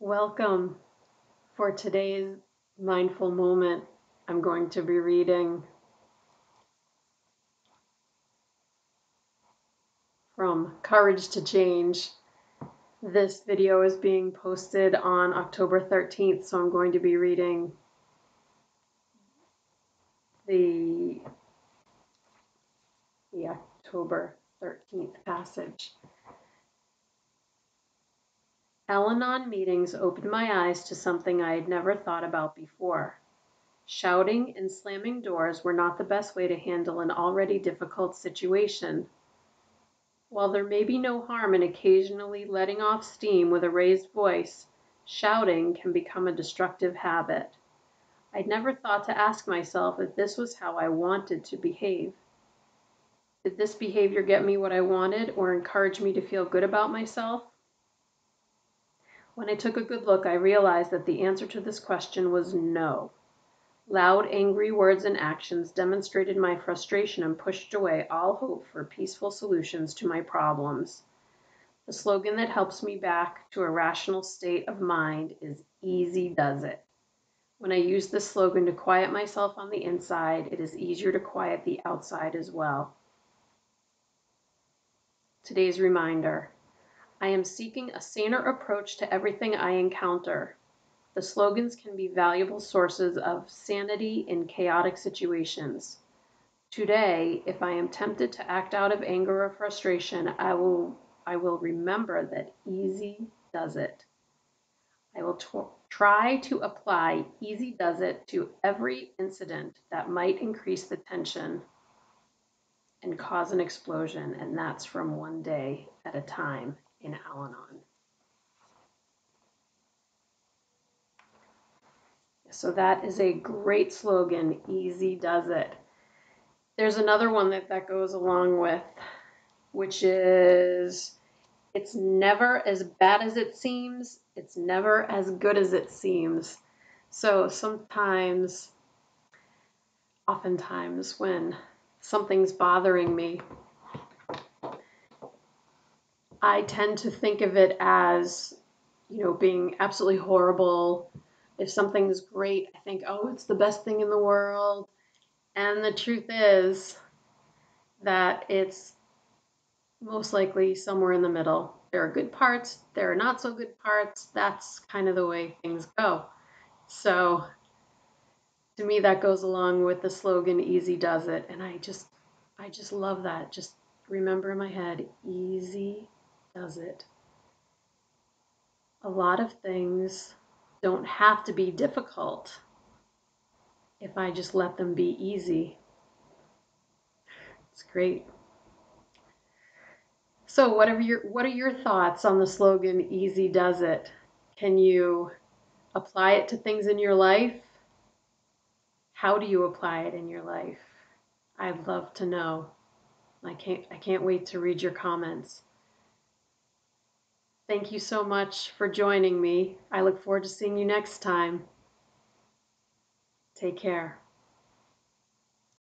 Welcome. For today's mindful moment, I'm going to be reading from Courage to Change. This video is being posted on October 13th, so I'm going to be reading the, the October 13th passage. Al Anon meetings opened my eyes to something I had never thought about before. Shouting and slamming doors were not the best way to handle an already difficult situation. While there may be no harm in occasionally letting off steam with a raised voice, shouting can become a destructive habit. I'd never thought to ask myself if this was how I wanted to behave. Did this behavior get me what I wanted or encourage me to feel good about myself? When I took a good look, I realized that the answer to this question was no. Loud, angry words and actions demonstrated my frustration and pushed away all hope for peaceful solutions to my problems. The slogan that helps me back to a rational state of mind is Easy Does It. When I use this slogan to quiet myself on the inside, it is easier to quiet the outside as well. Today's reminder I am seeking a saner approach to everything I encounter. The slogans can be valuable sources of sanity in chaotic situations. Today, if I am tempted to act out of anger or frustration, I will I will remember that easy does it. I will try to apply easy does it to every incident that might increase the tension and cause an explosion, and that's from one day at a time in Al Anon. So that is a great slogan, easy does it. There's another one that that goes along with, which is it's never as bad as it seems, it's never as good as it seems. So sometimes, oftentimes, when something's bothering me, I tend to think of it as, you know, being absolutely horrible. If something's great, I think, oh, it's the best thing in the world. And the truth is that it's most likely somewhere in the middle. There are good parts, there are not so good parts. That's kind of the way things go. So to me that goes along with the slogan easy does it and I just I just love that. Just remember in my head easy does it. A lot of things don't have to be difficult if I just let them be easy. It's great. So, what are your what are your thoughts on the slogan "Easy Does It"? Can you apply it to things in your life? How do you apply it in your life? I'd love to know. I can't I can't wait to read your comments. Thank you so much for joining me. I look forward to seeing you next time. Take care.